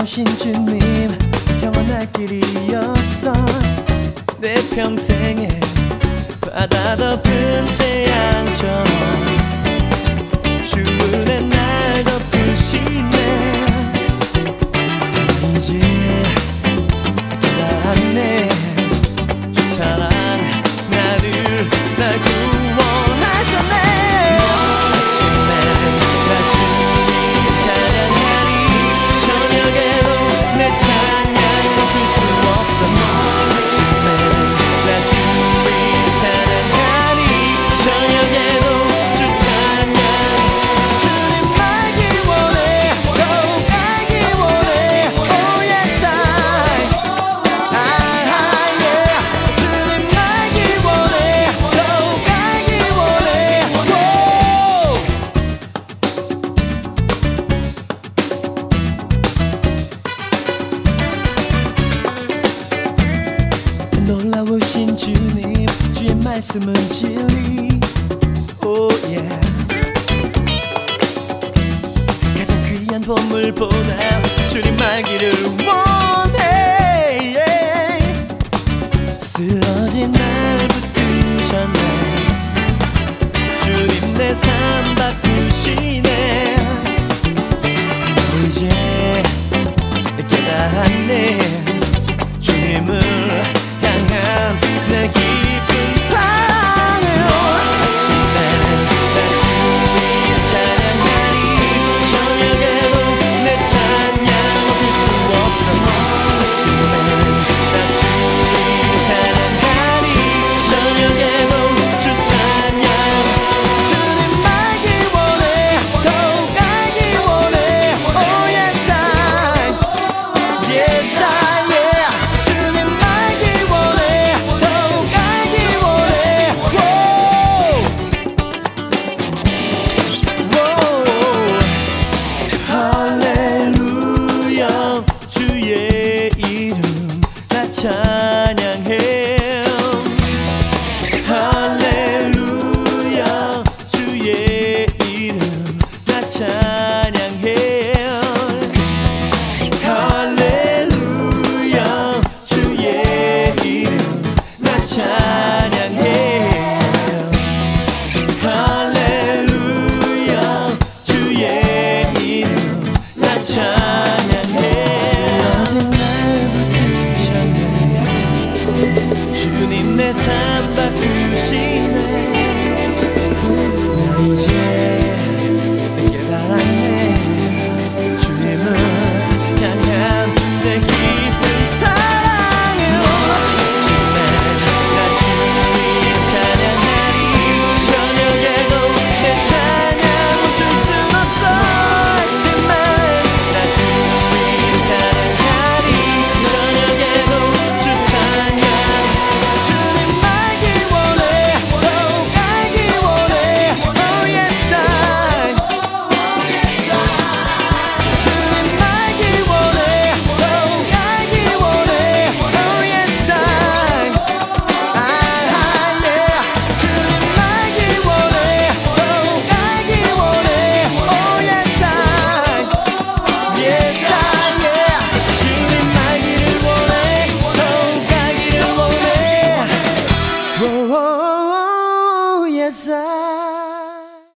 당신 주님 영원할 길이 없어. 내 평생에 바다 덮은 태양처럼 놀라우신 주님 주의 말씀은 진리 오예 oh yeah. 가장 귀한 보물보다 주님 알기를 원해 yeah. 쓰러진 날 붙드셨네 주님 내 삶 바꾸시네 time. 주님 내 삶 바꾸시네.